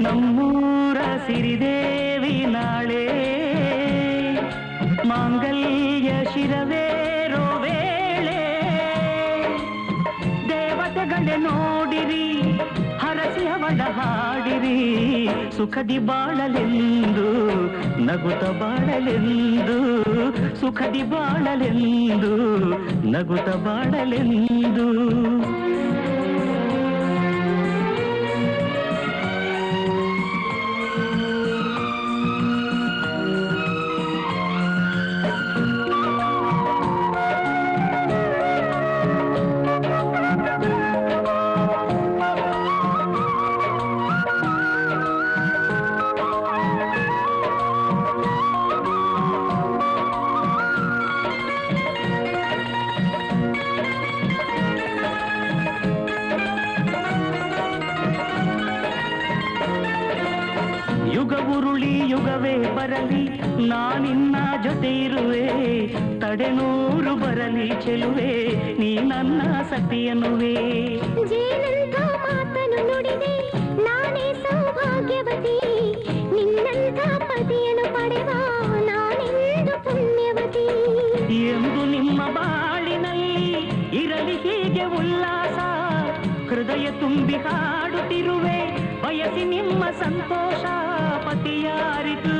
ನಮ್ಮೂರ ಸಿರಿದೇವಿ ನಾಳೆ. ಮಾಂಗಲ್ಯ ಶಿರವೇರೋ ವೇಳೆ ದೇವತೆಗಳೆ ನೋಡಿರಿ ಹರಸಿಯ ಒಡ ಹಾಡಿರಿ. ಸುಖದಿ ಬಾಳಲೆಂದು, ನಗುತ ಬಾಳಲೆಂದು. ಸುಖದಿ ಬಾಳಲೆಂದು, ನಗುತ ಬಾಳಲೆಂದು. ಯುಗವೇ ಬರಲಿ ನಾನಿನ್ನ ಜೊತೆ ಇರುವೆ ತಡೆನೂರು ಬರಲಿ ಚೆಲುವೆ ನೀ ನನ್ನ ಸತಿಯನುವೆ. ಜೇನಂಥ ಮಾತನು ನುಡಿದೆ ನಾನೇ ಸೌಭಾಗ್ಯವತಿ. ನಿನ್ನಂತ ಪತಿಯನ್ನು ಪಡೆವ ನಾನೆಂದು ಪುಣ್ಯವತಿ. ಎಂದು ನಿಮ್ಮ ಬಾಳಿನಲ್ಲಿ ಇರಲಿ ಹೀಗೆ ಉಲ್ಲಾಸ. ಹೃದಯ ತುಂಬಿ ಹಾಡುತ್ತಿರುವೆ ಬಯಸಿ ನಿಮ್ಮ ಸಂತೋಷ ಪತಿಯಾರಿತು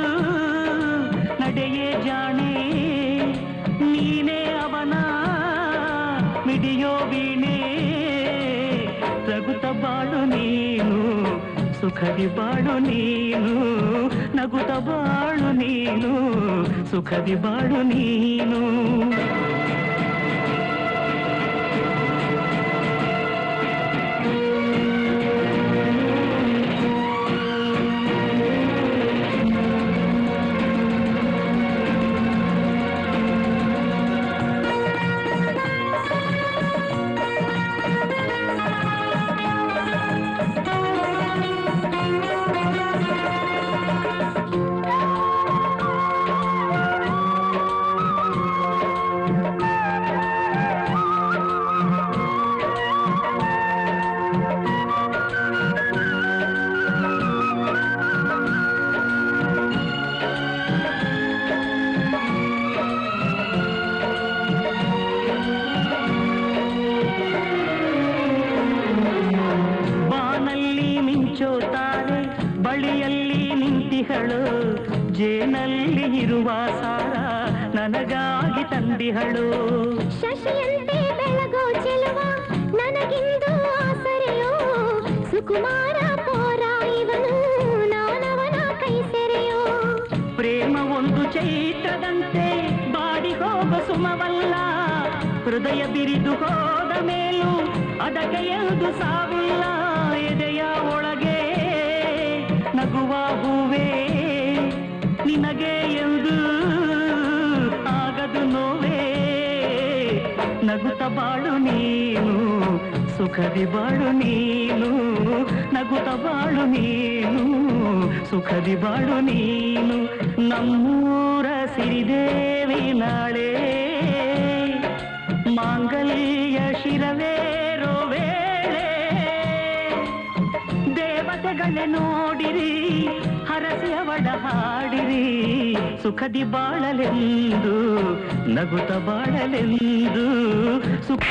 ನಡೆಯೇ ಜಾಣೆ. ನೀನೇ ಅವನ ಮಿಡಿಯೋ ವೀಣೆ. ರಘುತ ಬಾಳು ನೀನು, ಸುಖದಿ ಬಾಳು ನೀನು. ನಗುತ್ತ ಬಾಳು ನೀನು, ಸುಖದಿ ಬಾಳು ನೀನು. ತಾರೆ ಬಳಿಯಲ್ಲಿ ನಿಂತಿಹಳು ಜೇನಲ್ಲಿ ಇರುವ ಸಾರ ನನಗಾಗಿ ತಂದಿಹಳು. ಶಶಿಯಂತೆ ಬೆಳಗೋ ಚೆಲುವ ನನಗಿಂದು ಆಸರೆಯೋ ಸುಕುಮಾರ ಪೋರ ಇವನು ನಾನವನ ಕೈ ಸೆರೆಯೋ ಪ್ರೇಮ ಒಂದು ಚೈತ್ರದಂತೆ ಬಾಡಿ ಹೋಗ ಸುಮವಲ್ಲ ಹೃದಯ ಬಿರಿದು ಹೋದ ಮೇಲೂ ಅದಕ್ಕೆ ಎಂದು ಸಾವಿಲ್ಲ. ನಗುತ್ತ ಬಾಳು ನೀನು, ಸುಖದಿ ಬಾಳು ನೀನು, ನಗುತ್ತ ಬಾಳು ನೀನು, ಸುಖದಿ ಬಾಳು ನೀನು, ನಮ್ಮೂರ ಸಿರಿದೇವಿ ನಾಳೆ. ಮಾಂಗಲ್ಯ ಶಿರವೇರೋ ವೇಳೆ ದೇವತೆಗಳೇ ನೋಡಿರಿ, ಹರಸಿ ಅವಳ ಹಾಡಿರಿ. ಸುಖದಿ ಬಾಳಲೆಂದು ನಗುತ ಬಾಳಲೆಂದು ಸುಖ